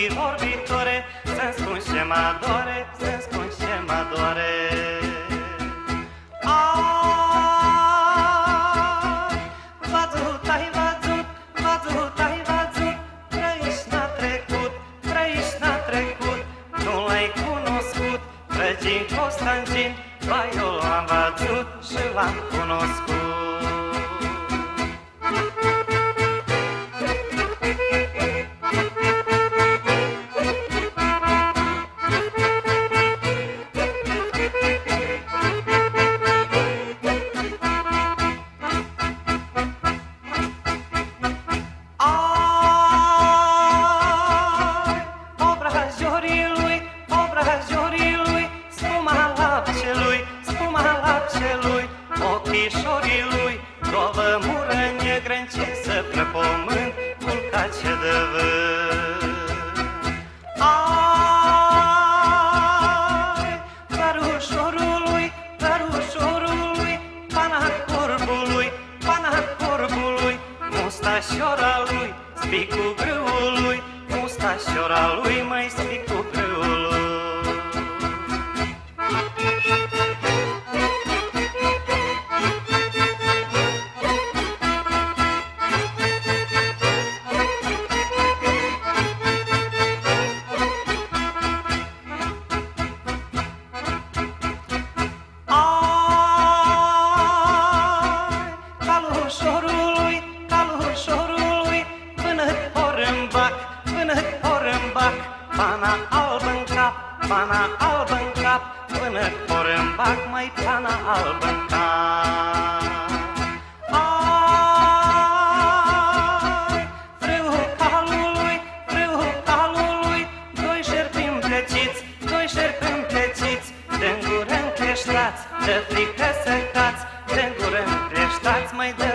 ochii orbitore Să-mi spun ce mă adore, să-mi spun ce mă adore Văzut, ai văzut, văzut, ai văzut Trăiși n-a trecut, trăiși n-a trecut Nu l-ai cunoscut, Răgin Constantin Ba eu l-am văzut și l-am cunoscut obrajorii lui, obrajorii lui, spuma lapcelui, spuma lapcelui, ochișorii lui, două mură negră încinsă pe pământ, culcace de vânt. Ai, cărușorul lui, cărușorul lui, pana corbului, pana corbului, mustașiora lui, spicul grâului, mustașiora lui, mai spicul grâului. Ai, pana albă în cap, pana albă în cap, Până cor bag mai pana albă în cap. Ai, frâul calului, frâul calului, Doi șerpi împleciți, doi șerpi împleciți, de gură împleștați, de frică să cați, de gură împleștați, mai de